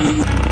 Ha ha ha!